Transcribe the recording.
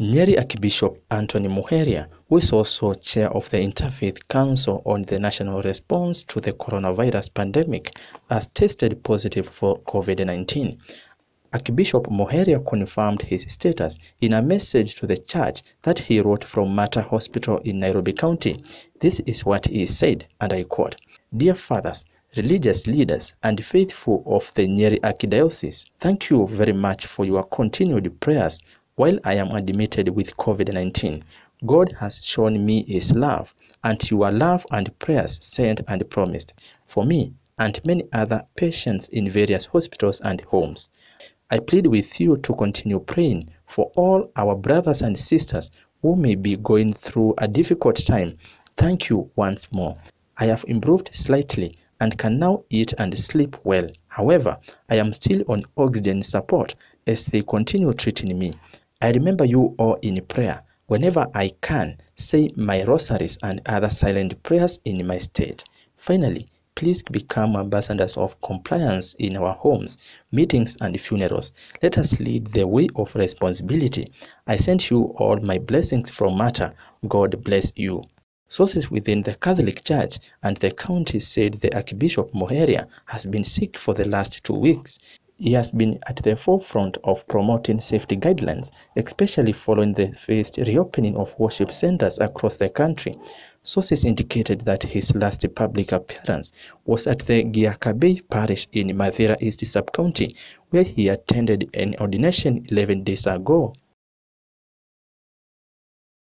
Nyeri Archbishop Anthony Muheria, who is also chair of the Interfaith Council on the National Response to the Coronavirus Pandemic, has tested positive for COVID-19. Archbishop Muheria confirmed his status in a message to the church that he wrote from Mater Hospital in Nairobi County. This is what he said, and I quote, Dear fathers, religious leaders, and faithful of the Nyeri Archdiocese, thank you very much for your continued prayers while I am admitted with COVID-19. God has shown me his love, and your love and prayers sent and promised for me and many other patients in various hospitals and homes. I plead with you to continue praying for all our brothers and sisters who may be going through a difficult time. Thank you once more. I have improved slightly and can now eat and sleep well. However, I am still on oxygen support as they continue treating me. I remember you all in prayer. Whenever I can, say my rosaries and other silent prayers in my state. Finally, please become ambassadors of compliance in our homes, meetings, and funerals. Let us lead the way of responsibility. I send you all my blessings from Mater. God bless you. Sources within the Catholic Church and the county said the Archbishop Muheria has been sick for the last two weeks. He has been at the forefront of promoting safety guidelines, especially following the phased reopening of worship centers across the country. Sources indicated that his last public appearance was at the Giakabei parish in Mathira East Sub-County, where he attended an ordination 11 days ago.